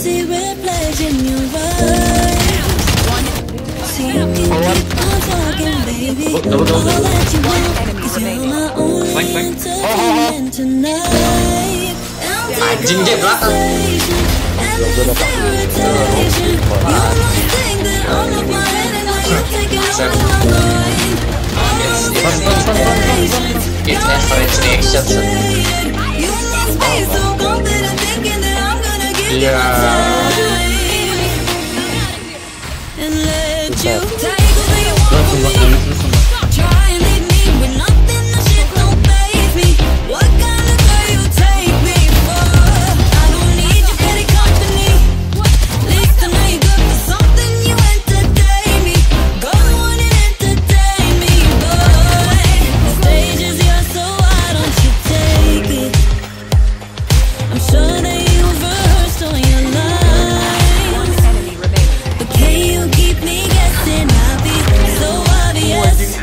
see red in your eyes. See you keep on. talking, baby. All that you want is you're my only entertainment tonight. It's desperate reactions. yeah.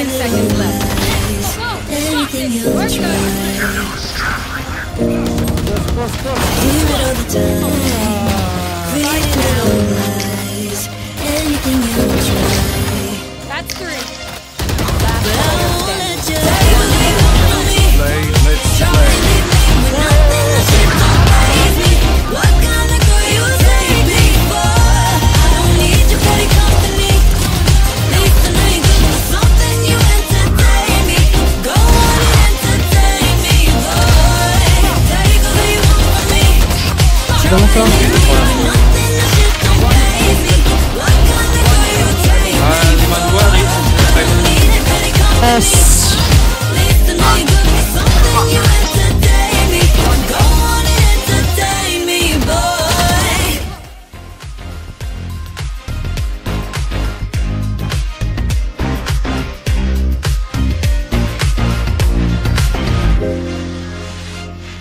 Ten seconds left. Anything you want. Shadows traveling. Do the time. Create your own lies. Anything you want. 怎么说？